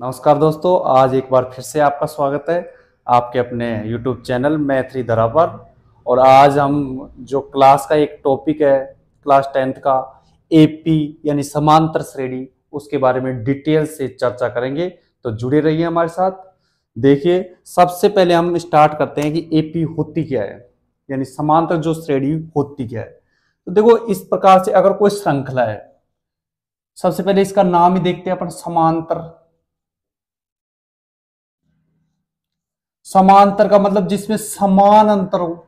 नमस्कार दोस्तों, आज एक बार फिर से आपका स्वागत है आपके अपने YouTube चैनल मैथ्री धरा पर। और आज हम जो क्लास का एक टॉपिक है, क्लास टेंथ का एपी यानी समांतर श्रेणी, उसके बारे में डिटेल से चर्चा करेंगे। तो जुड़े रहिए हमारे साथ। देखिए, सबसे पहले हम स्टार्ट करते हैं कि एपी होती क्या है, यानी समांतर जो श्रेणी होती क्या है। तो देखो, इस प्रकार से अगर कोई श्रृंखला है, सबसे पहले इसका नाम ही देखते हैं अपन, समांतर। समांतर का मतलब जिसमें समान अंतर हो।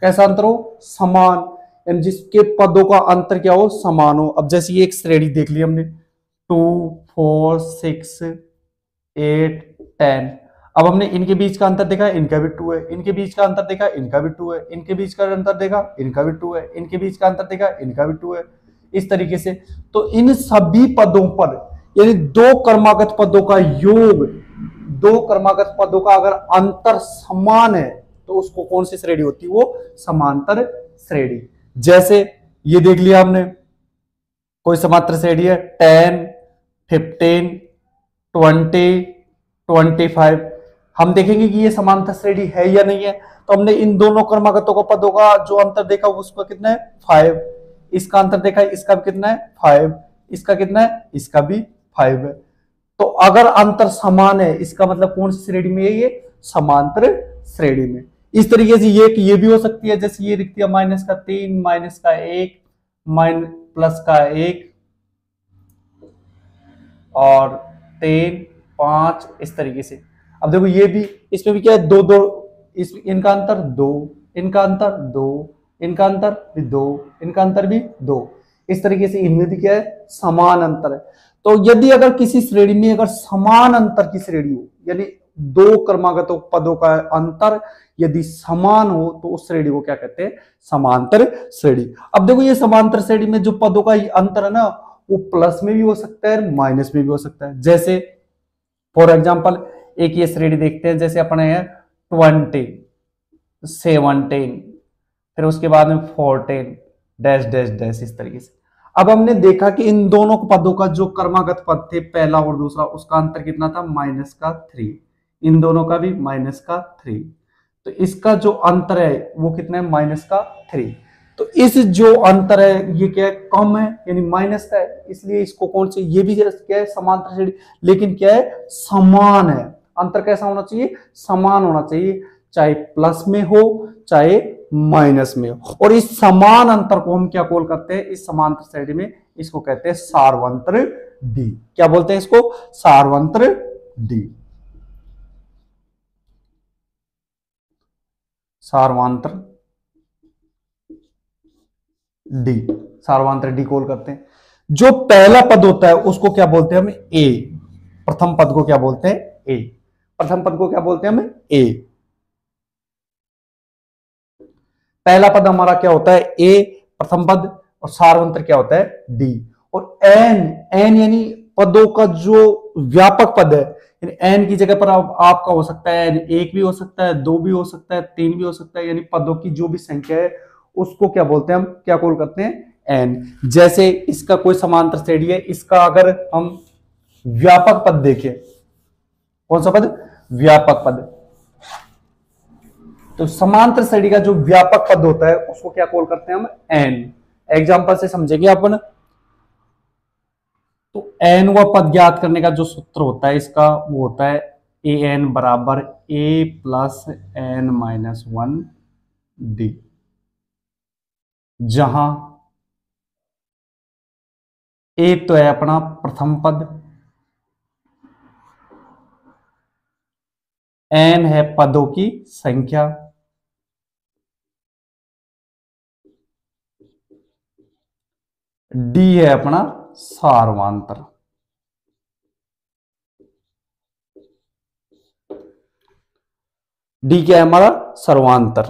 कैसा अंतर हो? समान। यानी जिसके पदों का अंतर क्या हो? समान हो। अब जैसे ये एक श्रेणी देख ली हमने। Two, four, six, eight, ten. अब हमने इनके बीच का अंतर देखा, इनका भी टू है। इनके बीच का अंतर देखा, इनका भी टू है। इनके बीच का अंतर देखा, इनका भी टू है। इनके बीच का अंतर देखा, इनका भी टू है। इस तरीके से। तो इन सभी पदों पर, यानी दो कर्मागत पदों का योग दो कर्मागत पदों का अगर अंतर समान है तो उसको कौन सी श्रेणी होती है? वो समांतर श्रेणी। जैसे ये देख लिया हमने कोई समांतर श्रेणी है, ten, fifteen, twenty twenty five. हम देखेंगे कि ये समांतर श्रेणी है या नहीं है। तो हमने इन दोनों कर्मागतों का पदों का जो अंतर देखा, उसका कितना है? फाइव। इसका अंतर देखा, इसका भी कितना है? फाइव। इसका कितना है? इसका भी फाइव है। तो अगर अंतर समान है, इसका मतलब कौन सी श्रेणी में है ये? समांतर श्रेणी में। इस तरीके से ये ये भी हो सकती है, जैसे ये लिखती है माइनस का तीन, माइनस का एक, माइन, प्लस का एक, और तीन, पाँच, इस तरीके से। अब देखो ये भी, इसमें भी क्या है? दो दो, इस, इनका अंतर दो, इनका अंतर दो, इनका अंतर भी दो, इनका अंतर भी दो। इस तरीके से इनमें भी क्या है? समान अंतर है। तो यदि अगर किसी श्रेणी में अगर समान अंतर की श्रेणी हो, यानी दो क्रमागत पदों का अंतर यदि समान हो तो उस श्रेणी को क्या कहते हैं? समांतर श्रेणी। अब देखो ये समांतर श्रेणी में जो पदों का अंतर है ना, वो प्लस में भी हो सकता है माइनस में भी हो सकता है। जैसे, फॉर एग्ज़ाम्पल एक ये श्रेणी देखते हैं, जैसे अपने ट्वेंटी, सेवनटीन, फिर उसके बाद में फोर्टीन, डैश डैश डैश, इस तरीके से। अब हमने देखा कि इन दोनों पदों का जो कर्मागत पद थे, पहला और दूसरा, उसका अंतर कितना था? माइनस का थ्री। इन दोनों का भी माइनस का थ्री। तो इसका जो अंतर है, वो कितना है? माइनस का थ्री। तो इस जो अंतर है, ये क्या है? कम है, यानी माइनस का है। इसलिए इसको कौन से, ये भी क्या है? समांतर श्रेणी। लेकिन क्या है? समान है। अंतर कैसा होना चाहिए? समान होना चाहिए। चाहे प्लस में हो, चाहे माइनस में। और इस समान अंतर को हम क्या कॉल करते हैं? इस समांतर श्रेणी में इसको कहते हैं सार्वंत्र डी क्या बोलते हैं इसको? सार्वंत्र डी सार्वांतर डी सार्वांतर डी कॉल करते हैं। जो पहला पद होता है, उसको क्या बोलते हैं हम? ए प्रथम पद को क्या बोलते हैं? ए प्रथम पद को क्या बोलते हैं हम? ए पहला पद हमारा क्या होता है? ए प्रथम पद और सार्वंत्र क्या होता है? डी और एन एन यानी पदों का जो व्यापक पद है एन की जगह पर आप, आपका हो सकता है एक भी हो सकता है दो भी हो सकता है तीन भी हो सकता है यानी पदों की जो भी संख्या है उसको क्या बोलते हैं हम? क्या कॉल करते हैं? एन जैसे इसका कोई समांतर श्रेणी है इसका अगर हम व्यापक पद देखें कौन सा पद? व्यापक पद। तो समांतर श्रेणी का जो व्यापक पद होता है, उसको क्या कॉल करते हैं हम? एन एग्ज़ाम्पल से समझेंगे अपन। तो एन व पद ज्ञात करने का जो सूत्र होता है, इसका वो होता है ए एन बराबर A plus N minus one D जहाँ ए तो है अपना प्रथम पद। एन है पदों की संख्या। डी है अपना सार्वांतर। डी क्या है हमारा? सर्वांतर।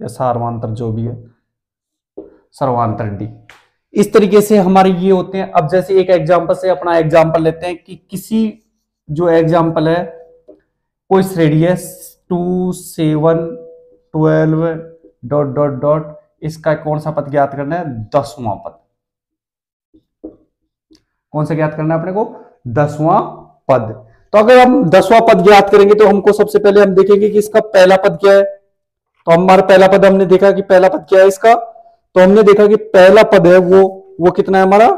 या सार्वांतर जो भी है। सर्वांतर डी इस तरीके से हमारे ये होते हैं। अब जैसे एक एग्जांपल से अपना एग्जांपल लेते हैं कि किसी जो एग्जांपल है, कोई श्रेणी है two seven twelve dot dot dot इसका कौन सा पद ज्ञात करना है? दसवां पद। कौन सा ज्ञात करना है अपने को? दसवां पद। तो अगर हम दसवां पद ज्ञात करेंगे तो हमको सबसे पहले हम देखेंगे कि इसका पहला पद क्या है। तो हमारा पहला पद हमने देखा कि पहला पद क्या है इसका? तो हमने देखा कि पहला पद है वो वो कितना है हमारा?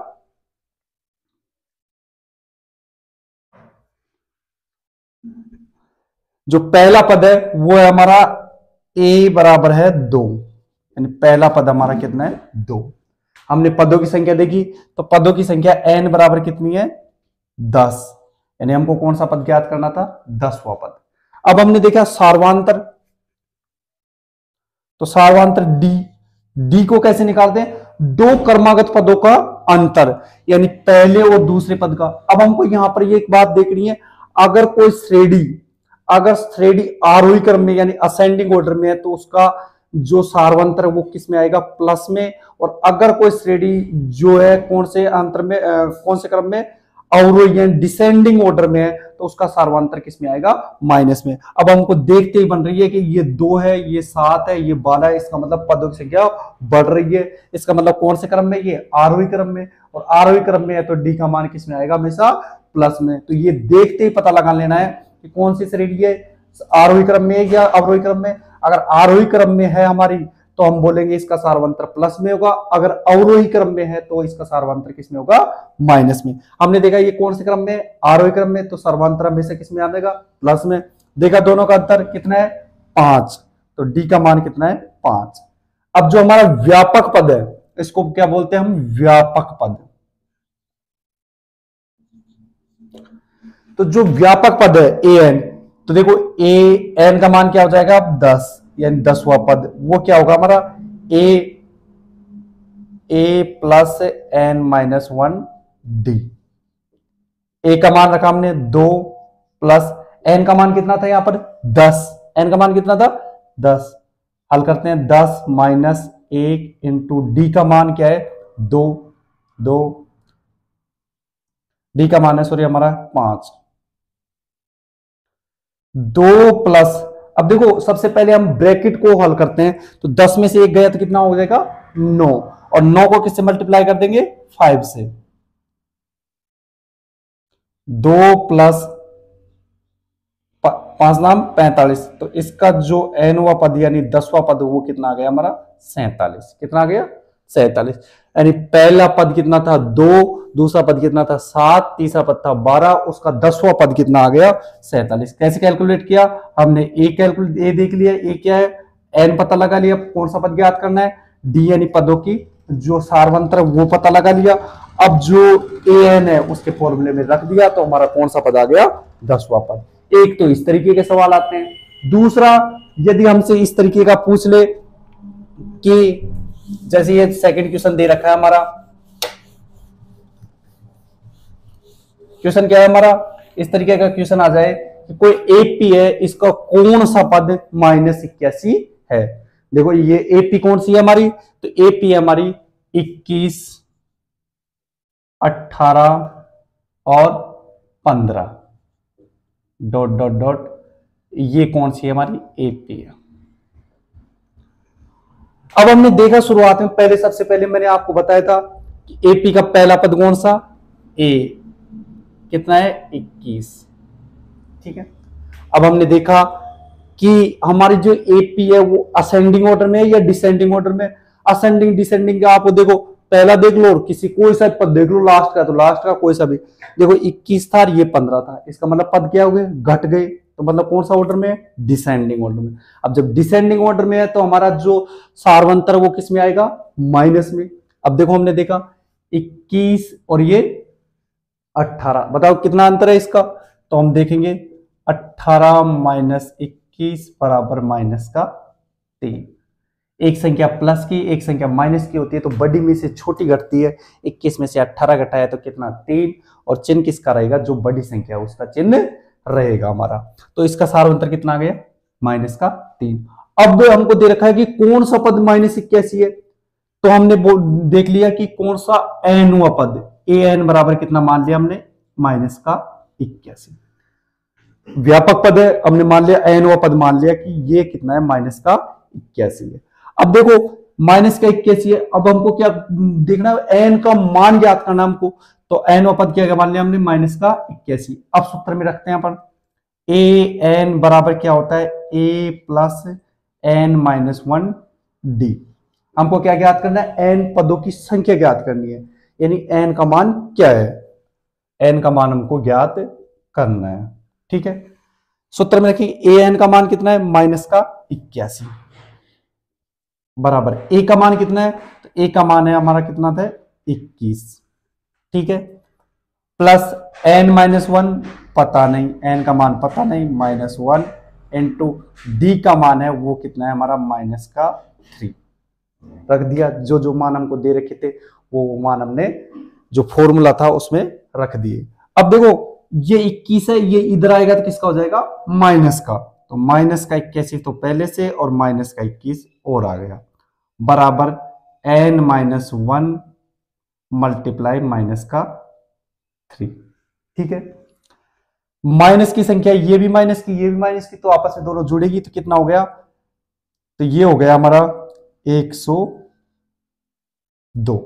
जो पहला पद है, वो है हमारा ए बराबर है दो। यानी पहला पद हमारा कितना है? दो। हमने पदों की संख्या देखी तो पदों की संख्या एन बराबर कितनी है? दस। यानी हमको कौन सा पद ज्ञात करना था? दसवां पद। अब हमने देखा सार्वांतर। तो सार्वांतर डी डी को कैसे निकालते हैं? दो कर्मागत पदों का अंतर, यानी पहले और दूसरे पद का। अब हमको यहाँ पर ये एक बात देखनी है, अगर कोई श्रेणी, अगर श्रेणी आरोही क्रम में, यानी असेंडिंग ऑर्डर में है तो उसका जो सार्वंतर वो किसमें आएगा? प्लस में। और अगर कोई श्रेणी जो है कौन से अंतर में आ, कौन से क्रम में? अवरोही यानी डिसेंडिंग ऑर्डर में है तो उसका सार्वांतर किसमें आएगा? माइनस में। अब हमको देखते ही बन रही है कि ये दो है ये सात है ये बारह है इसका मतलब पदों की संख्या बढ़ रही है। इसका मतलब कौन से क्रम में? ये आरोही क्रम में। और आरोही क्रम में है तो डी का मान किसमें आएगा हमेशा? प्लस में। तो ये देखते ही पता लगा लेना है कि कौन सी श्रेणी है? आरोही क्रम में है या अवरोही क्रम में? अगर आरोही क्रम में है हमारी तो हम बोलेंगे इसका सार्वंत्र प्लस में होगा। अगर अवरोही क्रम में है तो इसका सार्वंत्र किसमें होगा? माइनस में। हमने देखा ये कौन से क्रम में? आरोही क्रम में तो सर्वांतर हमेशा किसमें आएगा प्लस में। देखा दोनों का अंतर कितना है? पाँच। तो डी का मान कितना है? पाँच। अब जो हमारा व्यापक पद है, इसको क्या बोलते हैं हम? व्यापक पद। तो जो व्यापक पद है, ए एन तो देखो ए एन का मान क्या हो जाएगा? अब दस, यानी दसवां पद। वो क्या होगा हमारा? A A plus N minus one D A का मान रखा हमने दो प्लस एन का मान कितना था यहाँ पर? दस। एन का मान कितना था? दस। हल करते हैं, दस माइनस एक इंटू डी का मान क्या है? दो। दो। डी का मान है सॉरी हमारा पाँच। दो प्लस। अब देखो, सबसे पहले हम ब्रैकेट को हल करते हैं तो दस में से एक गया तो कितना हो जाएगा? नौ। और नौ को किससे मल्टीप्लाई कर देंगे? फाइव से। दो प्लस पाँच नाम, पैंतालीस। तो इसका जो एनवा पद, यानी दसवा पद, वो कितना आ गया हमारा? सैतालीस। कितना आ गया? सैतालीस। यानी पहला पद कितना था? दो, दूसरा पद कितना था? सात, तीसरा पद था बारह, उसका दसवां पद कितना आ गया? सैतालीस। कैसे कैलकुलेट किया? हमने ए कैलकुलेट ए देख लिया ए क्या है? एन पता लगा लिया, कौन सा पद ज्ञात करना है? डी यानी पदों की जो सार्वंत्र, वो पता लगा लिया। अब जो ए एन है, उसके फॉर्मूले में रख दिया तो हमारा कौन सा पद आ गया? दसवां पद। एक तो इस तरीके के सवाल आते हैं। दूसरा, यदि हमसे इस तरीके का पूछ ले कि जैसे ये सेकंड क्वेश्चन दे रखा है हमारा। क्वेश्चन क्या है हमारा? इस तरीके का क्वेश्चन आ जाए कि कोई एपी है, इसका कौन सा पद माइनस इक्यासी है? देखो, ये एपी कौन सी है हमारी? तो एपी है हमारी इक्कीस अठारह और पंद्रह। डॉट डॉट डॉट ये कौन सी है हमारी? एपी है। अब हमने देखा शुरुआत में, पहले सबसे पहले मैंने आपको बताया था कि एपी का पहला पद कौन सा? ए कितना है? 21 ठीक है? अब हमने देखा कि हमारी जो एपी है, वो असेंडिंग ऑर्डर में है या डिसेंडिंग ऑर्डर में? असेंडिंग डिसेंडिंग का आपको देखो, पहला देख लो और किसी कोई सा पद देख लो लास्ट का तो लास्ट का कोई सा भी। देखो 21 था ये 15 था। इसका मतलब पद क्या हो गए? घट गए। तो मतलब कौन सा ऑर्डर में? डिसेंडिंग ऑर्डर में। अब जब डिसेंडिंग ऑर्डर में है तो हमारा जो सार्वंतर वो किसमें आएगा? माइनस में। अब देखो हमने देखा 21 और ये अट्ठारह। बताओ कितना अंतर है इसका? तो हम देखेंगे, अट्ठारह माइनस इक्कीस बराबर माइनस का तीन। एक संख्या प्लस की, एक संख्या माइनस की होती है तो बड़ी में से छोटी घटती है। इक्कीस में से अट्ठारह घटाया तो कितना? तीन। और चिन्ह किसका रहेगा? जो बड़ी संख्या उसका चिन्ह रहेगा हमारा। तो इसका सार्वंतर कितना आ गया? माइनस का तीन। अब हमको दे रखा है कि कौन सा पद माइनस इक्यासी है? तो हमने देख लिया कि कौन सा एन पद? ए एन बराबर कितना मान लिया हमने? माइनस का इक्यासी। व्यापक पद है, हमने मान लिया, एन पद मान लिया कि ये कितना है? माइनस का इक्यासी है। अब देखो, माइनस का इक्यासी है। अब हमको क्या देखना है? एन का मान ज्ञात करना हमको। तो एन पद क्या मान लिया हमने माइनस का इक्यासी। अब सूत्र में रखते हैं अपन। ए एन बराबर क्या होता है? A plus N minus one D हमको क्या ज्ञात करना है? एन पदों की संख्या ज्ञात करनी है। यानी एन का मान क्या है? एन का मान हमको ज्ञात करना है। ठीक है? सूत्र में रखिए ए एन का मान कितना है? माइनस का इक्यासी। बराबर। ए का मान कितना है? तो ए का मान है हमारा कितना था? इक्कीस। ठीक है? प्लस एन माइनस वन पता नहीं। एन का मान पता नहीं माइनस वन इंटू डी का मान है, वो कितना है हमारा? माइनस का थ्री रख दिया। जो जो मान हमको दे रखे थे, वो मान हमने जो फॉर्मूला था, उसमें रख दिए। अब देखो, ये 21 है, ये इधर आएगा तो किसका हो जाएगा? माइनस का। तो माइनस का इक्यासी तो पहले से, और माइनस का 21 और आ गया। बराबर N minus one multiply minus का थ्री ठीक है? माइनस की संख्या ये भी माइनस की, ये भी माइनस की तो आपस में दोनों जुड़ेगी तो कितना हो गया? तो ये हो गया हमारा 102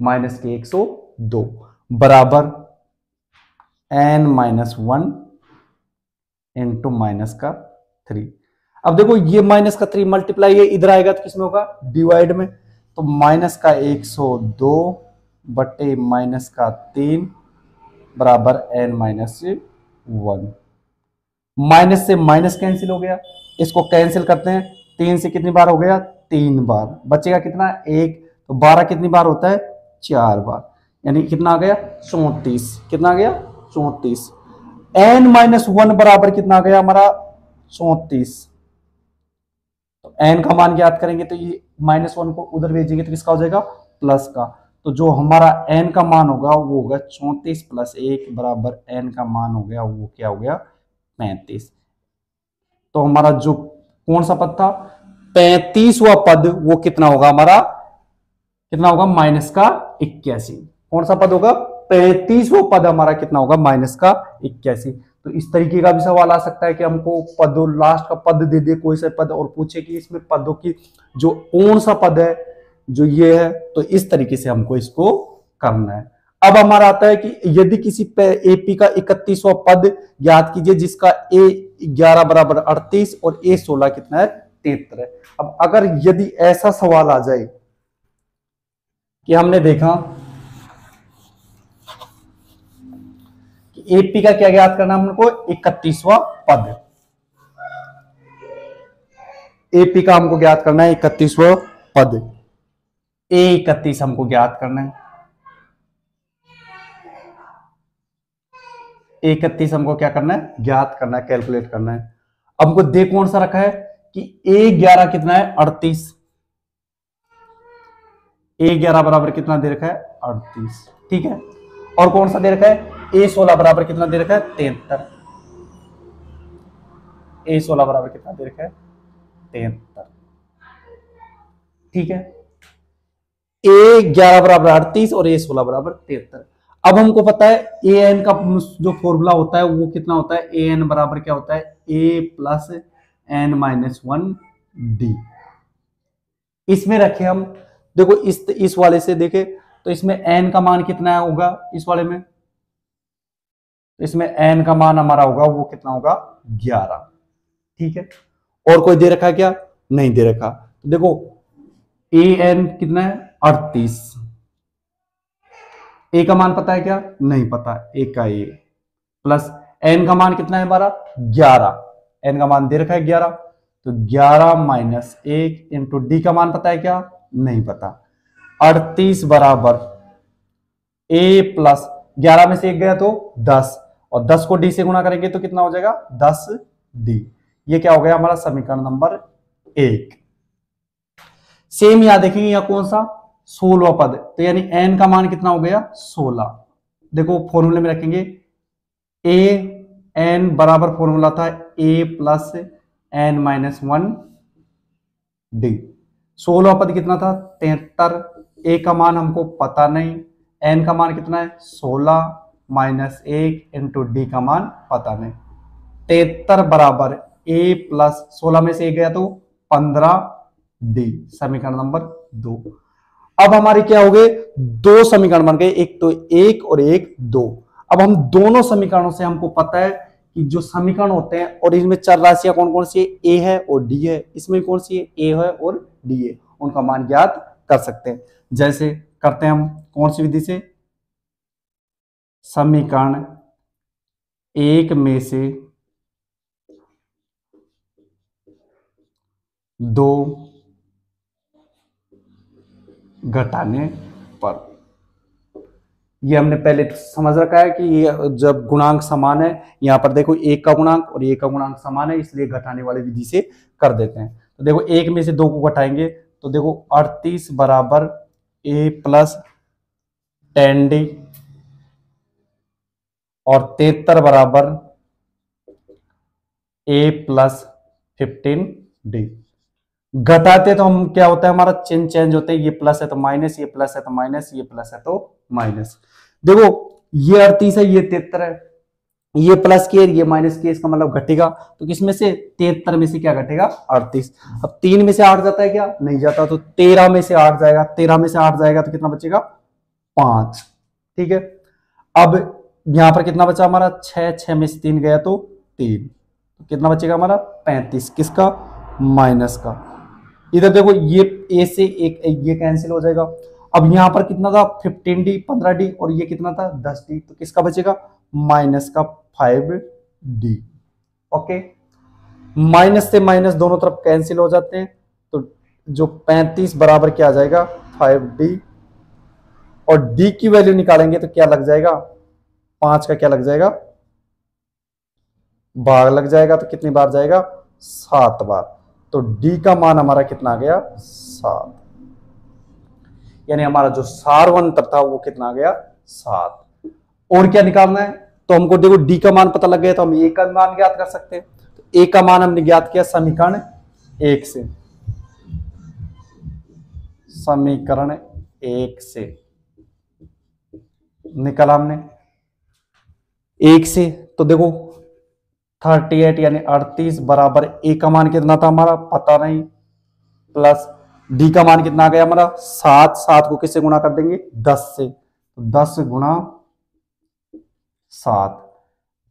माइनस के 102 बराबर N minus one into minus का थ्री अब देखो, ये माइनस का थ्री मल्टीप्लाई ये इधर आएगा तो किसमें होगा? डिवाइड में। तो माइनस का 102 बटे माइनस का तीन बराबर एन माइनस वन। माइनस से माइनस कैंसिल हो गया। इसको कैंसिल करते हैं। तीन से कितनी बार हो गया? तीन बार। बचेगा कितना? एक। तो बारह कितनी बार होता है? चार बार। यानी कितना आ गया? चौतीस। कितना आ गया? चौतीस। एन माइनस वन बराबर कितना आ गया हमारा? चौतीस। तो एन का मान याद करेंगे तो ये माइनस वन को उधर भेजेंगे तो किसका हो जाएगा? प्लस का। तो जो हमारा एन का मान होगा, वो होगा चौतीस प्लस एक बराबर एन का मान हो गया, वो क्या हो गया? पैंतीस। तो हमारा जो कौन सा पद था? पैंतीसवा पद, वो कितना होगा हमारा? कितना होगा? माइनस का इक्यासी। कौन सा पद होगा? पैंतीसवा पद हमारा कितना होगा? माइनस का इक्यासी। तो इस तरीके का भी सवाल आ सकता है कि हमको पदों लास्ट का पद दे दे कोई सा पद और पूछे कि इसमें पदों की जो कौन सा पद है जो ये है तो इस तरीके से हमको इसको करना है। अब हमारा आता है कि यदि किसी एपी का इकतीसवा पद ज्ञात कीजिए, जिसका ए ग्यारह बराबर अड़तीस और ए सोलह कितना है? तेहत्तर है। अब अगर यदि ऐसा सवाल आ जाए कि हमने देखा कि एपी का क्या ज्ञात करना हमको? इकतीसवा पद एपी का हमको ज्ञात करना है इकतीसवा पद ए इकतीस हमको ज्ञात करना है। इकतीस हमको क्या करना है? ज्ञात करना है, कैलकुलेट करना है। अब हमको दे कौन सा रखा है? कि ए ग्यारह कितना है? अड़तीस। ए ग्यारह बराबर कितना दे रखा है? अड़तीस। ठीक है? और कौन सा दे रखा है? ए सोलह बराबर कितना दे रखा है? तिहत्तर। ए सोलह बराबर कितना दे रखा है? तिहत्तर। ठीक है? ए ग्यारह बराबर अड़तीस और ए सोलह बराबर तिहत्तर। अब हमको पता है ए एन का जो फॉर्मूला होता है, वो कितना होता है? ए एन बराबर क्या होता है? A plus N minus one D इसमें रखे हम। देखो, इस इस वाले से देखे तो इसमें एन का मान कितना होगा इस वाले में? इसमें एन का मान हमारा होगा, वो कितना होगा? ग्यारह। ठीक है? और कोई दे रखा क्या? नहीं दे रखा। देखो ए एन कितना है? अड़तीस। ए का मान पता है क्या? नहीं पता। ए का ए प्लस एन का मान कितना है हमारा? ग्यारह। एन का मान दे रखा है ग्यारह। तो ग्यारह माइनस एक इंटू डी का मान पता है क्या? नहीं पता। अड़तीस बराबर ए प्लस ग्यारह में से एक गया तो दस। और दस को डी से गुणा करेंगे तो कितना हो जाएगा? दस डी ये क्या हो गया? हमारा समीकरण नंबर एक। सेम यहाँ देखेंगे यहाँ कौन सा? सोलवा पद। तो यानी एन का मान कितना हो गया? सोलह। देखो फॉर्मूले में रखेंगे। ए एन बराबर फॉर्मूला था A plus N minus one D सोलह पद कितना था? तिहत्तर। ए का मान हमको पता नहीं। एन का मान कितना है? सोलह माइनस एक इंटू डी का मान पता नहीं। तिहत्तर बराबर ए प्लस सोलह में से एक गया तो पंद्रह डी समीकरण नंबर दो। अब हमारे क्या हो गए? दो समीकरण बन गए, एक तो एक और एक दो। अब हम दोनों समीकरणों से हमको पता है कि जो समीकरण होते हैं, और इसमें चार राशियाँ कौन कौन सी है? ए है और डी है। इसमें कौन सी है? ए है और डी है। उनका मान ज्ञात कर सकते हैं। जैसे करते हैं हम कौन सी विधि से? समीकरण एक में से दो घटाने पर। ये हमने पहले समझ रखा है कि ये जब गुणांक समान है, यहाँ पर देखो एक का गुणांक और एक का गुणांक समान है, इसलिए घटाने वाली विधि से कर देते हैं। तो देखो एक में से दो को घटाएँगे तो देखो अड़तीस बराबर ए प्लस टेन डी और तेतर बराबर ए प्लस फिफ्टीन डी। घटाते तो हम क्या होता है, हमारा चिन्ह चेंज होते हैं, ये प्लस है तो माइनस ये प्लस है तो माइनस ये प्लस है तो माइनस देखो, ये अड़तीस है, ये तेतर है, ये प्लस के ये माइनस के इसका मतलब घटेगा तो किसमें से? तेहत्तर में से क्या घटेगा? अड़तीस. अब तीन में से आठ जाता है क्या? नहीं जाता तो तेरह में से आठ जाएगा, तेरह में से आठ जाएगा तो कितना बचेगा? पाँच. ठीक है? अब यहाँ पर कितना बचा हमारा? छह छह में से तीन गया तो तीन. तो कितना बचेगा हमारा? पैंतीस. किसका? माइनस का. इधर देखो, ये ए से एक, ये कैंसिल हो जाएगा। अब यहाँ पर कितना था? फिफ्टीन डी पंद्रह डी और ये कितना था? दस डी तो किसका बचेगा? माइनस का फाइव डी ओके? माइनस से माइनस दोनों तरफ़ कैंसिल हो जाते हैं। तो जो पैंतीस बराबर क्या आ जाएगा? फाइव डी और डी की वैल्यू निकालेंगे तो क्या लग जाएगा? पाँच का क्या लग जाएगा? भाग लग जाएगा तो कितनी बार जाएगा? सात बार। तो डी का मान हमारा कितना आ गया? सात। यानी हमारा जो सारवंतर था वो कितना आ गया? सात। और क्या निकालना है? तो हमको देखो डी का मान पता लग गया तो हम ए का मान ज्ञात कर सकते हैं। तो ए का मान हमने ज्ञात किया समीकरण एक से। समीकरण एक से। निकाला हमने। एक से तो देखो थर्टी एट यानी अड़तीस बराबर ए का मान कितना था हमारा? पता नहीं। प्लस डी का मान कितना आ गया हमारा? सात। सात को किससे गुणा कर देंगे? दस से। तो दस गुणा सात।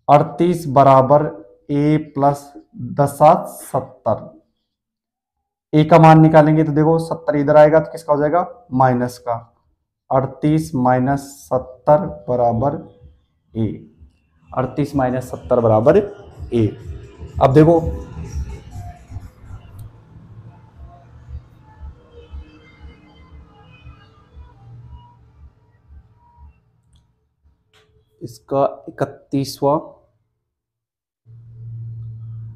अड़तीस बराबर ए प्लस दस सात, सत्तर। ए का मान निकालेंगे तो देखो, सत्तर इधर आएगा तो किसका हो जाएगा? माइनस का। अड़तीस माइनस सत्तर बराबर ए अड़तीस माइनस सत्तर बराबर ए। अब देखो, इसका इकतीसवा,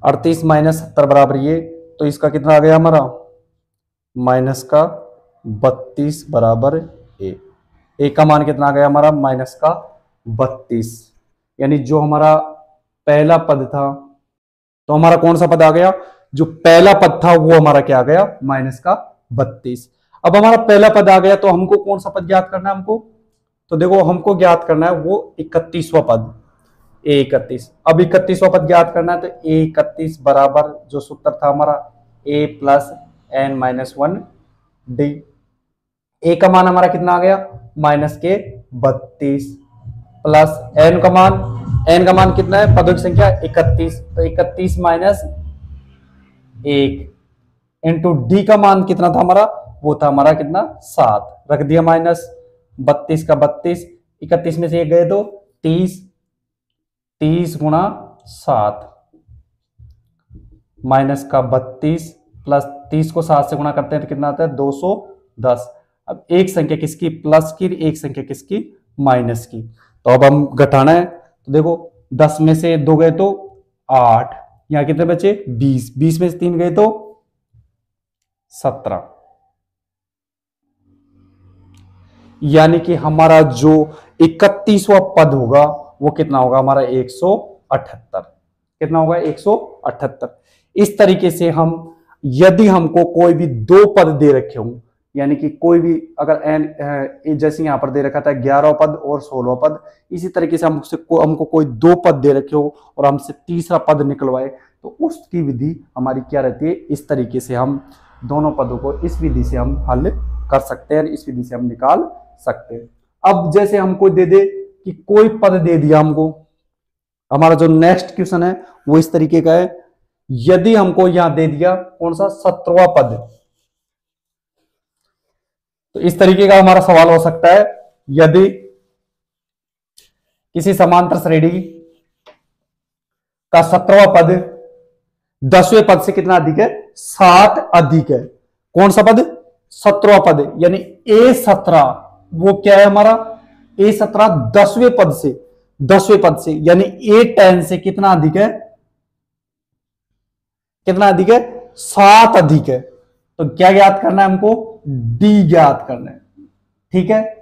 अड़तीस माइनस सत्तर बराबर ये तो इसका कितना आ गया हमारा? माइनस का बत्तीस बराबर ए। ए का मान कितना आ गया हमारा? माइनस का बत्तीस। यानी जो हमारा पहला पद था। तो हमारा कौन सा पद आ गया? जो पहला पद था वो हमारा क्या आ गया? माइनस का बत्तीस। अब हमारा पहला पद आ गया तो हमको कौन सा पद ज्ञात करना है हमको? तो देखो हमको ज्ञात करना है वो इकतीसवा पद। ए इकतीस। अब इकतीसवा पद ज्ञात करना है तो ए इकतीस बराबर जो सूत्र था हमारा, A plus N minus one D. A का मान हमारा कितना आ गया? माइनस के बत्तीस। प्लस एन का मान एन का मान कितना है? पदों की संख्या इकतीस तो इकतीस माइनस एक इंटू डी का मान कितना था हमारा? वो था हमारा कितना? सात। रख दिया माइनस बत्तीस का बत्तीस। इकतीस में से एक गए तो तीस तीस गुणा सात। माइनस का बत्तीस प्लस तीस को सात से गुणा करते हैं तो कितना आता है? दो सौ दस। अब एक संख्या किसकी? प्लस की, एक संख्या किसकी? माइनस की। तो अब हम घटाना है। तो देखो, दस में से दो गए तो आठ, यहाँ कितने बचे? बीस। बीस में से तीन गए तो सत्रह। यानी कि हमारा जो इकतीसवा पद होगा, वो कितना होगा? हमारा एक सौ अठहत्तर। कितना होगा? एक सौ अठहत्तर। इस तरीके से हम, यदि हमको कोई भी दो पद दे रखे हों यानी कि कोई भी अगर एन जैसे यहाँ पर दे रखा था ग्यारह पद और सोलह पद इसी तरीके से हमसे को, हमको कोई दो पद दे रखे हो और हमसे तीसरा पद निकलवाए तो उसकी विधि हमारी क्या रहती है? इस तरीके से हम दोनों पदों को इस विधि से हम हल कर सकते हैं इस विधि से हम निकाल सकते हैं। अब जैसे हमको दे दे कि कोई पद दे दिया हमको हमारा जो नेक्स्ट क्वेश्चन है वो इस तरीके का है। यदि हमको यहाँ दे दिया कौन सा? सत्रवा पद। तो इस तरीके का हमारा सवाल हो सकता है, यदि किसी समांतर श्रेणी का सत्रवा पद दसवें पद से कितना अधिक है? सात अधिक है। कौन सा पद? सत्रवा पद यानी ए सत्रह, वो क्या है हमारा? ए सत्रह दसवें पद से, दसवें पद से, यानी ए टेन से कितना अधिक है? कितना अधिक है? सात अधिक है। तो क्या ज्ञात करना है हमको? डी ज्ञात करना है। ठीक है?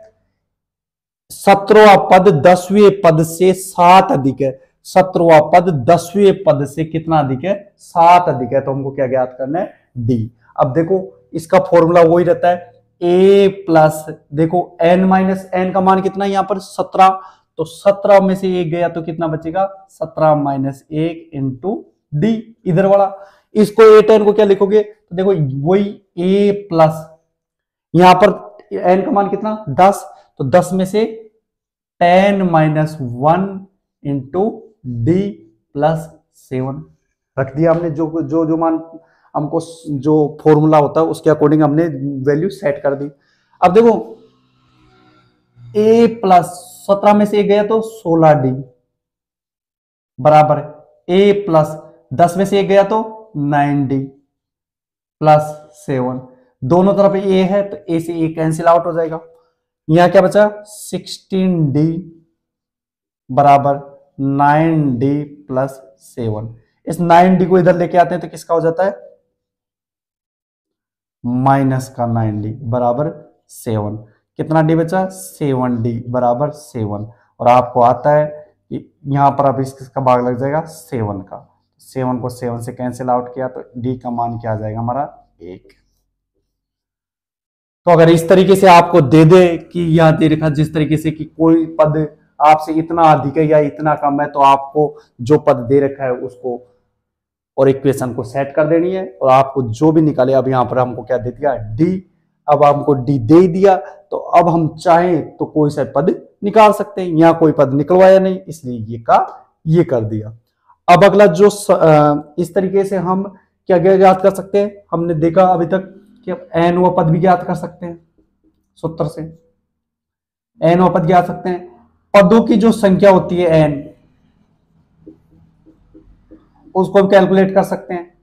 सत्रवा पद दसवें पद से सात अधिक है। सत्रवा पद दसवें पद से कितना अधिक है? सात अधिक है। तो हमको क्या ज्ञात करना है? डी। अब देखो, इसका फॉर्मूला वही रहता है। ए प्लस, देखो, एन माइनस एन का मान कितना है यहाँ पर? सत्रह। तो सत्रह में से एक गया तो कितना बचेगा? सत्रह माइनस एक इंटू डी। इधर वाला, इसको ए टेन को क्या लिखोगे? तो देखो, वही ए प्लस यहाँ पर एन का मान कितना? दस। तो दस में से ten minus one into D plus seven रख दिया हमने जो जो जो मान हमको जो फॉर्मूला होता है, उसके अकॉर्डिंग हमने वैल्यू सेट कर दी। अब देखो ए प्लस सत्रह में से एक गया तो सोलह डी बराबर ए प्लस दस में से एक गया तो नाइन डी प्लस सेवन दोनों तरफ़ ए है तो ए से ए कैंसिल आउट हो जाएगा। यहाँ क्या बचा? सिक्सटीन डी बराबर नाइन डी प्लस सेवन इस नाइन डी को इधर लेके आते हैं तो किसका हो जाता है? माइनस का नाइन डी बराबर सेवन कितना डी बचा? सेवन डी बराबर सेवन और आपको आता है कि यहाँ पर अब इसका भाग लग जाएगा सेवन का। सेवन को सेवन से कैंसिल आउट किया तो डी का मान क्या आ जाएगा? हमारा एक। तो अगर इस तरीके से आपको दे दे कि यहाँ दे रखा, जिस तरीके से कि कोई पद आपसे इतना अधिक है या इतना कम है तो आपको जो पद दे रखा है उसको और इक्वेशन को सेट कर देनी है और आपको जो भी निकाले, अब यहाँ पर हमको क्या दे दिया? डी अब हमको डी दे दिया तो अब हम चाहें तो कोई सा पद निकाल सकते हैं। यहाँ कोई पद निकलवाया नहीं, इसलिए ये का, ये कर दिया। अब अगला जो इस तरीके से हम क्या क्या याद कर सकते हैं? हमने देखा अभी तक कि अब एन व पद भी ज्ञात कर सकते हैं, सूत्र से। एन व पद ज्ञात सकते हैं। पदों की जो संख्या होती है एन, उसको हम कैलकुलेट कर सकते हैं।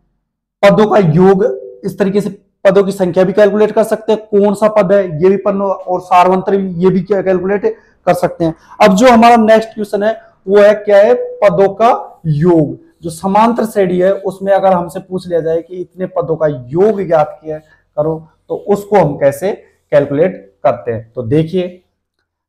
पदों का योग, इस तरीके से पदों की संख्या भी कैलकुलेट कर सकते हैं। कौन सा पद है, ये भी पद और सार्वंत्र भी, ये भी कैलकुलेट कर सकते हैं। अब जो हमारा नेक्स्ट क्वेश्चन है, वो है क्या है? पदों का योग। जो समांतर श्रेणी है, उसमें अगर हमसे पूछ लिया जाए कि इतने पदों का योग ज्ञात किया करो तो उसको हम कैसे कैलकुलेट करते हैं? तो देखिए,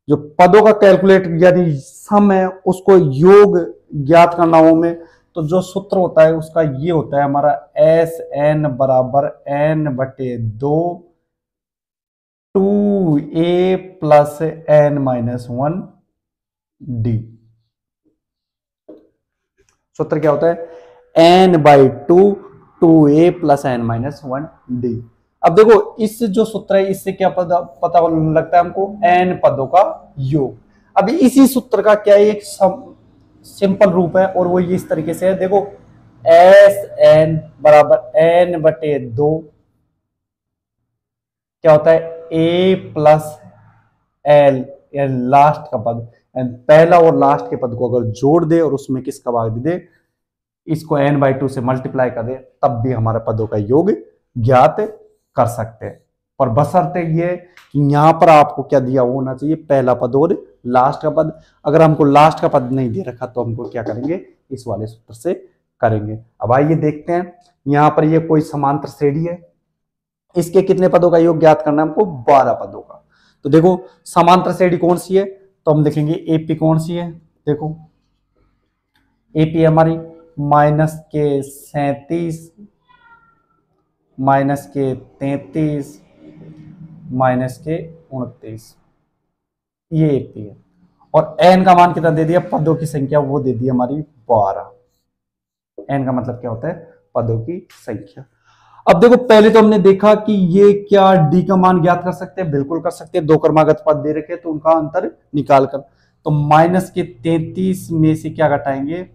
जो पदों का कैलकुलेट यानी सम है, उसको योग ज्ञात करना हो में तो जो सूत्र होता है, उसका ये होता है हमारा एस एन बराबर एन बटे दो two A plus N minus one D सूत्र क्या होता है? N by two two A plus N minus one D अब देखो, इस जो सूत्र है, इससे क्या पता पता लगता है हमको? एन पदों का योग। अब इसी सूत्र का क्या एक सिंपल रूप है और वो ये इस तरीके से है। देखो एस एन बराबर एन बटे दो क्या होता है? ए प्लस एल लास्ट का पद। पहला और लास्ट के पद को अगर जोड़ दे और उसमें किसका भाग दे इसको एन बाई टू से मल्टीप्लाई कर दे, तब भी हमारे पदों का योग ज्ञात कर सकते हैं। पर बसरते ये कि यहाँ पर आपको क्या दिया होना चाहिए, पहला पद और लास्ट का पद। अगर हमको लास्ट का पद नहीं दे रखा तो हमको क्या करेंगे? इस वाले सूत्र से करेंगे। अब आइए देखते हैं, यहाँ पर ये कोई समांतर श्रेणी है। इसके कितने पदों का योग ज्ञात करना है हमको? बारह पदों का। तो देखो, समांतर श्रेणी कौन सी है? तो हम देखेंगे एपी कौन सी है? देखो एपी हमारी माइनस के सैतीस माइनस के तैतीस, माइनस के उनतीस। ये एक है और एन का मान कितना दे दिया? पदों की संख्या वो दे दी हमारी बारह। एन का मतलब क्या होता है? पदों की संख्या। अब देखो, पहले तो हमने देखा कि ये क्या डी का मान ज्ञात कर सकते हैं? बिल्कुल कर सकते हैं। दो क्रमागत पद दे रखे तो उनका अंतर निकाल कर। तो माइनस के तैतीस में से क्या घटाएँगे?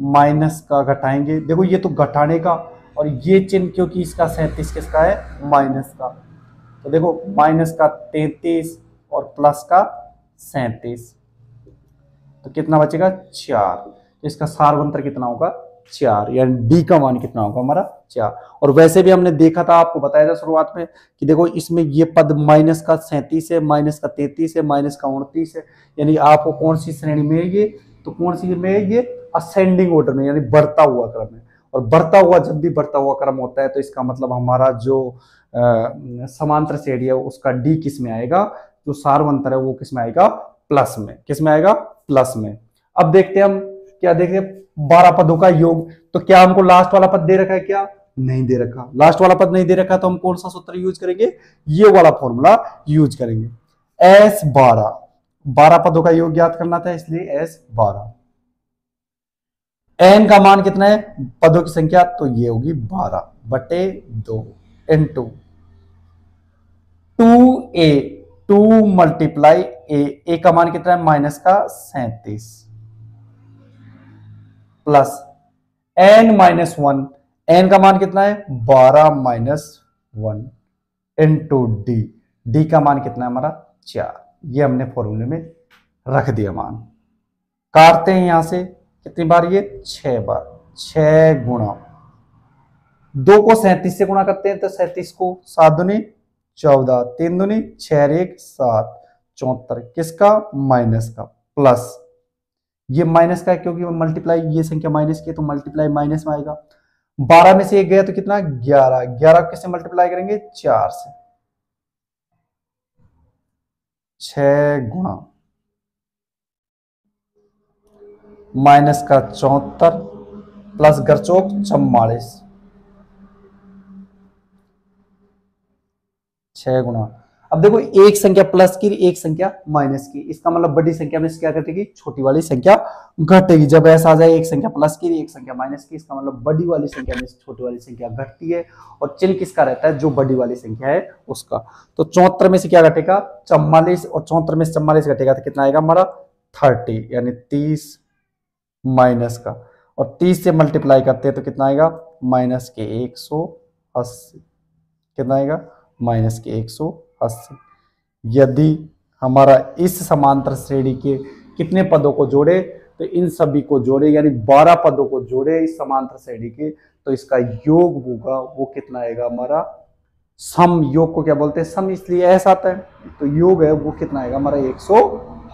माइनस का घटाएँगे। देखो, ये तो घटाने का और ये चिन्ह क्योंकि इसका सैंतीस किसका है? माइनस का। तो देखो, माइनस का तैतीस और प्लस का सैंतीस। तो कितना बचेगा? चार। तो इसका सार्वंतर कितना होगा? चार। यानी डी का मान कितना होगा? हमारा चार। और वैसे भी हमने देखा था, आपको बताया था शुरुआत में कि देखो, इसमें ये पद माइनस का सैंतीस है, माइनस का तैतीस है, माइनस का उनतीस है। यानी आपको कौन सी श्रेणी में है ये? तो कौन सी में ये? असेंडिंग ऑर्डर में, यानी बढ़ता हुआ क्रम है और बढ़ता हुआ, जब भी बढ़ता हुआ क्रम होता है तो इसका मतलब हमारा जो समांतर श्रेणी है, उसका डी किसमें आएगा? जो सार्वंतर है, वो किसमें आएगा? प्लस में। किसमें आएगा? प्लस में। अब देखते हैं हम, क्या देखते बारह पदों का योग। तो क्या हमको लास्ट वाला पद दे रखा है क्या? नहीं दे रखा। लास्ट वाला पद नहीं दे रखा तो हम कौन सा सूत्र यूज़ करेंगे? ये वाला फॉर्मूला यूज़ करेंगे। एस बारह। बारह पदों का योग याद करना था, इसलिए एस बारह। एन का मान कितना है? पदों की संख्या तो ये होगी बारह। बटे दो N two two A two multiply A A का मान कितना है? माइनस का सैतीस। Plus N minus one. N का मान कितना है? बारह minus one N two D D का मान कितना है हमारा? चार। ये हमने फॉर्मूले में रख दिया मान। काटते हैं यहाँ से। कितनी बार ये? छह बार। छ गुणा। दो को सैंतीस से गुणा करते हैं तो सैंतीस को सात दुनी चौदह। तीन दुनी छह एक सात। चौहत्तर। किसका? माइनस का। प्लस। ये माइनस का है क्योंकि मल्टीप्लाई ये संख्या माइनस की तो मल्टीप्लाई माइनस में आएगा। बारह में से एक गया तो कितना? ग्यारह। ग्यारह किससे मल्टीप्लाई करेंगे? चार से। छ गुणा। माइनस का चौहत्तर प्लस गरचोक चौवालीस। छह गुणा अब देखो, एक संख्या प्लस की, एक संख्या माइनस की। इसका मतलब बड़ी संख्या में क्या घटेगी? छोटी वाली संख्या घटेगी। जब ऐसा आ जाए, एक संख्या प्लस की, एक संख्या माइनस की, इसका मतलब बड़ी वाली संख्या में छोटी वाली संख्या घटती है। और चिन्ह किसका रहता है? जो बड़ी वाली संख्या है, उसका। तो चौहत्तर में से क्या घटेगा? चौवालीस। और चौहत्तर में से चौवालीस घटेगा तो कितना आएगा? हमारा थर्टी, यानी तीस। माइनस का। और तीस से मल्टीप्लाई करते हैं तो कितना आएगा? माइनस के एक सौ अस्सी। कितना आएगा? माइनस के एक सौ अस्सी। यदि हमारा इस समांतर श्रेणी के कितने पदों को जोड़े तो इन सभी को जोड़े, यानी बारह पदों को जोड़े इस समांतर श्रेणी के तो इसका योग होगा, वो कितना आएगा हमारा? सम योग को क्या बोलते हैं? सम इसलिए ऐसा आता है तो योग है, वो कितना आएगा? हमारा एक सौ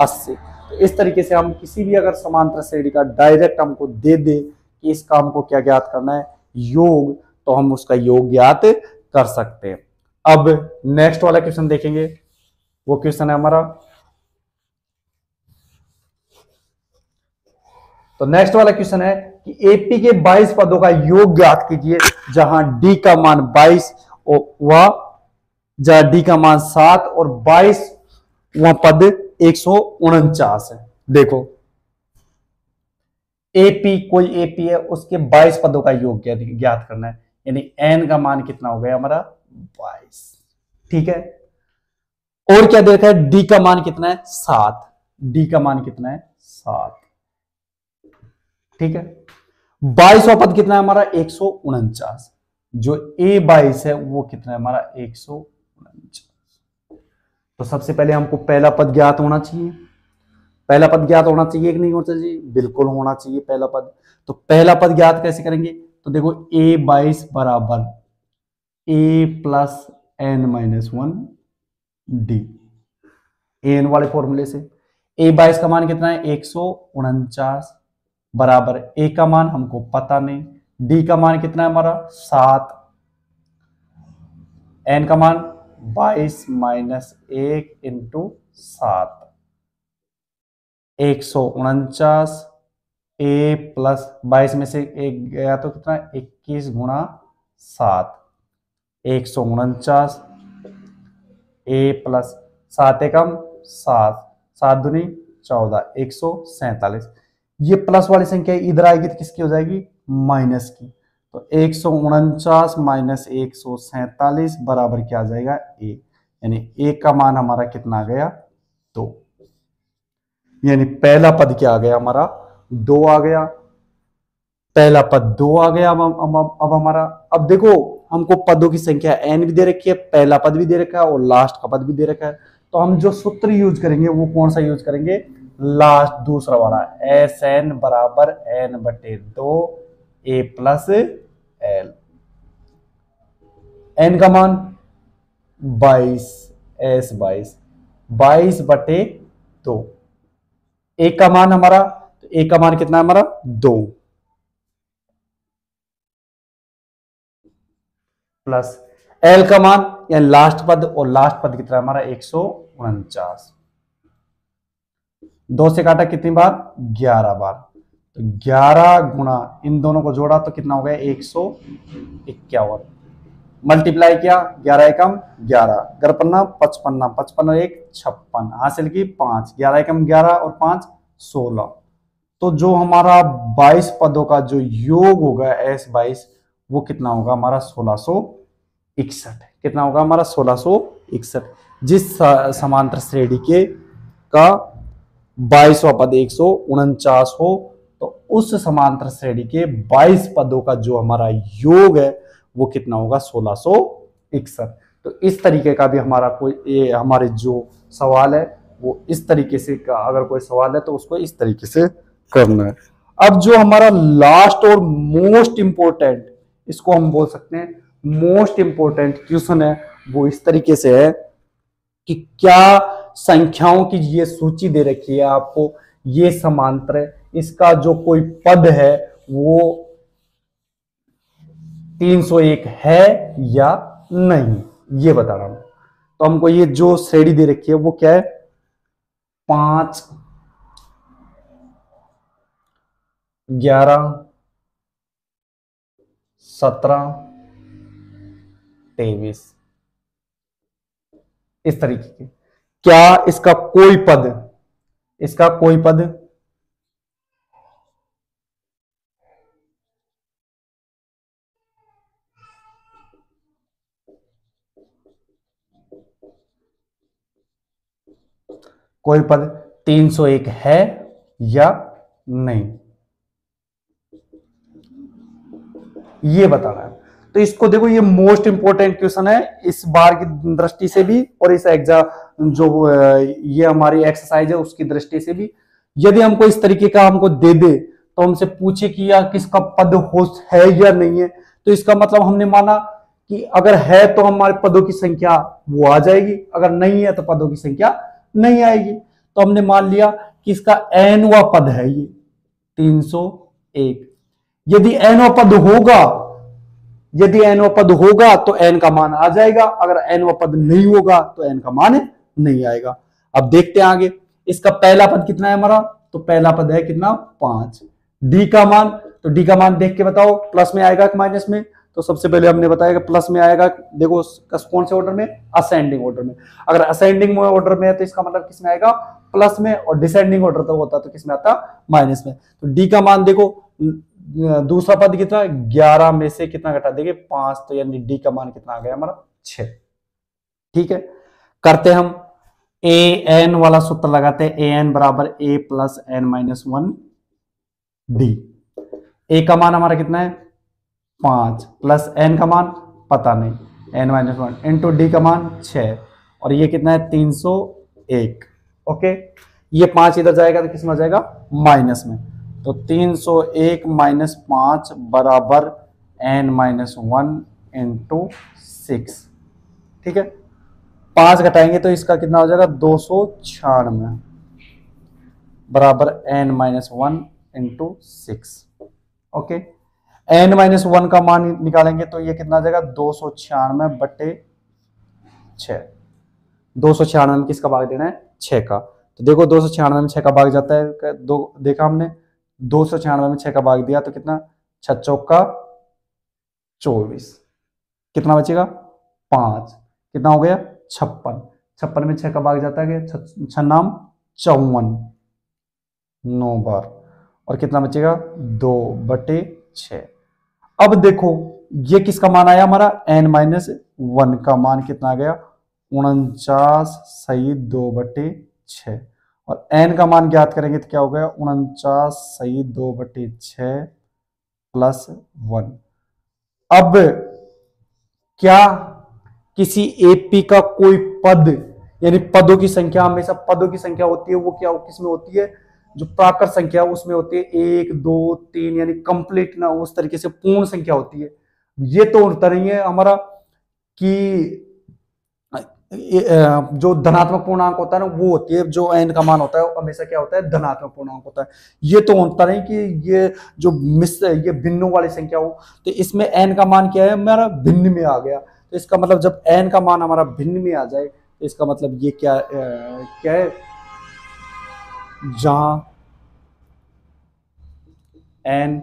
अस्सी। तो इस तरीके से हम किसी भी अगर समांतर श्रेणी का डायरेक्ट हमको दे दे कि इस काम को क्या ज्ञात करना है योग तो हम उसका योग ज्ञात कर सकते हैं। अब नेक्स्ट वाला क्वेश्चन देखेंगे। वो क्वेश्चन है हमारा। तो नेक्स्ट वाला क्वेश्चन है कि एपी के 22 पदों का योग ज्ञात कीजिए, जहाँ डी का मान 22 वह जहाँ डी का मान 7 और 22 वह पद एक है। देखो। एपी कोई एपी है, उसके 22 पदों का योग ज्ञात करना है। यानी एन का मान कितना हो गया हमारा? बाईस। ठीक है? और क्या देखा है? डी का मान कितना है? सात। डी का मान कितना है? सात। ठीक है? बाईसवा पद कितना है हमारा? एक सौ उनचास। जो ए बाईस है, वो कितना है हमारा? एक सौ उनचास। तो सबसे पहले हमको पहला पद ज्ञात होना चाहिए। पहला पद ज्ञात होना चाहिए कि नहीं होना चाहिए बिल्कुल होना चाहिए पहला पद। तो पहला पद ज्ञात कैसे करेंगे? तो देखो ए बाईस बराबर A plus N minus one D N वाले फॉर्मूले से। ए बाईस का मान कितना है? एक सौ उनचास बराबर ए का मान, हमको पता नहीं। डी का मान कितना है हमारा? सात। एन का मान? बाईस माइनस एक इंटू सात। एक सौ उनचास, ए प्लस बाईस में से एक गया तो कितना? इक्कीस गुणा सात। एक सौ उनचास, ए प्लस सात एकम सात। सात दुनी चौदह, एक सौ सैतालीस। ये प्लस वाली संख्या इधर आएगी तो किसकी हो जाएगी? माइनस की। तो एक सौ उनचास माइनस एक सौ सैतालीस बराबर क्या आ जाएगा ए। यानी ए का मान हमारा कितना आ गया? दो। यानी पहला पद क्या आ गया हमारा? दो आ गया। पहला पद दो आ गया अब अब, अब, हमारा। अब देखो हमको पदों की संख्या एन भी दे रखी है पहला पद भी दे रखा है और लास्ट का पद भी दे रखा है। तो हम जो सूत्र यूज़ करेंगे वो कौन सा यूज़ करेंगे? लास्ट दूसरा वाला एस एन बराबर एन बटे दो ए प्लस एल एन का मान बाईस एस बाईस. बाईस बटे दो. एक का मान हमारा. तो एक का मान कितना है हमारा? दो. प्लस एल का मान या लास्ट पद और लास्ट पद कितना हमारा? एक सौ उनचास. दो से काटा कितनी बार? ग्यारह बार. तो ग्यारह गुणा इन दोनों को जोड़ा तो कितना हो गया? एक सौ इक्यावन। मल्टीप्लाई किया, ग्यारह एकम ग्यारह। गरपन्ना, पचपन्ना पचपन एक, छप्पन। हासिल की पाँच। ग्यारह एकम ग्यारह और पाँच, सोलह। तो जो हमारा बाईस पदों का जो योग होगा, एस बाईस, वो कितना होगा? हमारा सोलह सो इकसठ। कितना होगा? हमारा सोलह सो इकसठ। जिस समांतर श्रेणी के का बाईसवा पद एक सौ उनचास हो तो उस समांतर श्रेणी के बाईस पदों का जो हमारा योग है, वो कितना होगा? सोलह इकसठ। तो इस तरीके का भी हमारा कोई, ये हमारे जो सवाल है, वो इस तरीके से का, अगर कोई सवाल है तो उसको इस तरीके से करना है। अब जो हमारा लास्ट और मोस्ट इंपॉर्टेंट इसको हम बोल सकते हैं मोस्ट इंपॉर्टेंट क्वेश्चन है, वो इस तरीके से है कि क्या संख्याओं की ये सूची दे रखी है आपको, ये समांतर है इसका जो कोई पद है, वो 301 है या नहीं, ये बता रहा हूँ। तो हमको ये जो श्रेणी दे रखी है, वो क्या है? पाँच, ग्यारह, सत्रह, तेईस। इस तरीके की। क्या इसका कोई पद, इसका कोई पद कोई पद 301 है या नहीं? ये बताना है। तो इसको देखो, ये मोस्ट इंपोर्टेंट क्वेश्चन है। इस बार की दृष्टि से भी और इस एग्ज़ाम जो ये हमारी एक्सरसाइज है, उसकी दृष्टि से भी। यदि हमको इस तरीके का हमको दे दे तो हमसे पूछे कि यार किसका पद हो, है या नहीं है तो इसका मतलब हमने माना कि अगर है तो हमारे पदों की संख्या वो आ जाएगी। अगर नहीं है तो पदों की संख्या नहीं आएगी। तो हमने मान लिया कि इसका एनवा पद है ये 301 यदि एनवा पद होगा, यदि एन पद होगा तो एन का मान आ जाएगा। अगर एन व पद नहीं होगा तो एन का मान नहीं आएगा। अब देखते हैं आगे, इसका पहला पद कितना है हमारा? तो पहला पद है कितना? पाँच। डी का मान तो डी का मान देख के बताओ, प्लस में आएगा कि माइनस में? तो सबसे पहले हमने बताया कि प्लस में आएगा, देखो कौन से ऑर्डर में? असेंडिंग ऑर्डर में। अगर असेंडिंग ऑर्डर में है तो इसका मतलब किसमें आएगा? प्लस में और डिसेंडिंग ऑर्डर तो होता तो किसमें आता माइनस में। तो डी का मान देखो दूसरा पद कितना? ग्यारह में से कितना घटा देंगे? पाँच तो यानी डी का मान कितना आ गया हमारा? छ। ठीक है? करते हम। ए एन वाला सूत्र लगाते हैं। ए एन बराबर A plus N minus one D A का मान हमारा कितना है? पाँच प्लस एन का मान, पता नहीं। N minus one into D का मान छ। और ये कितना है? तीन सौ एक। ओके? ये पाँच इधर जाएगा तो किसमें जाएगा? माइनस में। तो 301 माइनस पाँच बराबर N minus one into six. ठीक है? पाँच घटाएँगे तो इसका कितना हो जाएगा? दो सौ छियानवे बराबर N minus one into six. Okay? N minus one का मान निकालेंगे तो ये कितना आ जाएगा? दो सौ छियानवे बटे छ दो सौ छियानवे में किसका भाग देना है? छ का। तो देखो, दो सौ छियानवे में छ का भाग जाता है। दो, देखा हमने, दो सौ छियानवे में छह का भाग दिया तो कितना? छ चौका चौबीस। कितना बचेगा? पाँच। कितना हो गया? छप्पन। छप्पन में छह का भाग जाता है छ नाम? चौवन। नौ बार। और कितना बचेगा? दो बटे छ अब देखो, ये किसका मान आया हमारा? एन माइनस वन का मान कितना आ गया? उनचास सही दो बटे छ और एन का मान ज्ञात करेंगे तो क्या हो गया? उनचास सही दो बटे छ प्लस वन अब क्या किसी एपी का कोई पद, यानी पदों की संख्या, हमेशा पदों की संख्या होती है, वो क्या किसमें होती है? जो प्राकृत संख्या उसमें होती है, एक, दो, तीन, यानी कंप्लीट ना उस तरीके से पूर्ण संख्या होती है। ये तो होता नहीं है हमारा कि जो धनात्मक पूर्णांक होता है ना, वो होती है, जो एन का मान होता है, हमेशा क्या होता है, धनात्मक पूर्णांक होता है। ये तो होता नहीं कि ये जो मिस, ये भिन्नों वाली संख्या हो तो इसमें एन का मान क्या है, हमारा भिन्न में आ गया। तो इसका मतलब जब एन का मान हमारा भिन्न में आ जाए तो इसका मतलब ये क्या क्या है? जहाँ एन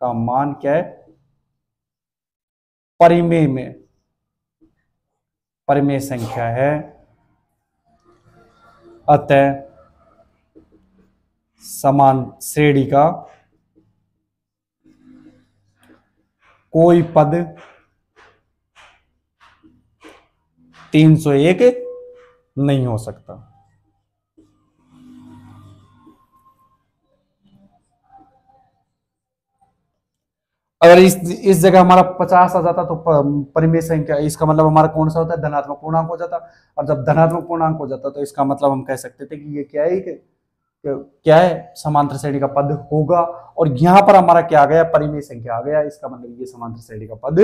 का मान क्या है? परिमेय में। परिमेय संख्या है। अतः समान श्रेणी का कोई पद 301 नहीं हो सकता। अगर इस इस जगह हमारा पचास आ जाता तो परिमेय संख्या, इसका मतलब हमारा कौन सा होता है? धनात्मक पूर्णांक हो जाता। और जब धनात्मक पूर्णांक हो जाता तो इसका मतलब हम कह सकते थे कि ये क्या है? क्या है? समांतर श्रेणी का पद होगा। और यहाँ पर हमारा क्या आ गया? परिमेय संख्या आ गया। इसका मतलब ये समांतर श्रेणी का पद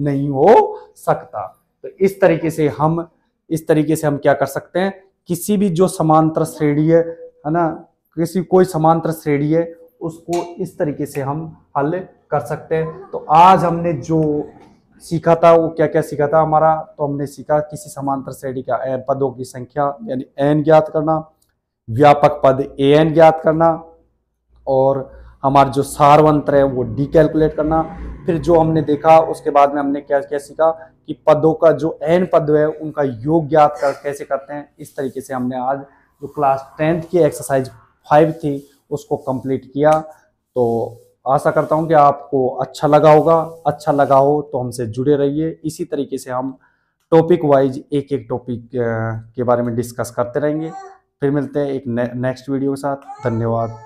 नहीं हो सकता। तो इस तरीके से हम, इस तरीके से हम क्या कर सकते हैं? किसी भी जो समांतर श्रेणी है ना? किसी, कोई समांतर श्रेणी है, उसको इस तरीके से हम हल कर सकते हैं। तो आज हमने जो सीखा था, वो क्या क्या सीखा था हमारा तो हमने सीखा किसी समांतर श्रेणी का पदों की संख्या, यानी एन ज्ञात करना, व्यापक पद ए एन ज्ञात करना, और हमारा जो सारवंत्र है, वो डी कैलकुलेट करना। फिर जो हमने देखा, उसके बाद में हमने क्या क्या सीखा कि पदों का जो एन पद है, उनका योग ज्ञात कर कैसे करते हैं, इस तरीके से हमने आज जो क्लास टेंथ की एक्सरसाइज फाइव थी, उसको कंप्लीट किया। तो आशा करता हूँ कि आपको अच्छा लगा होगा। अच्छा लगा हो तो हमसे जुड़े रहिए। इसी तरीके से हम टॉपिक वाइज एक एक टॉपिक के बारे में डिस्कस करते रहेंगे। फिर मिलते हैं एक ने, नेक्स्ट वीडियो के साथ। धन्यवाद।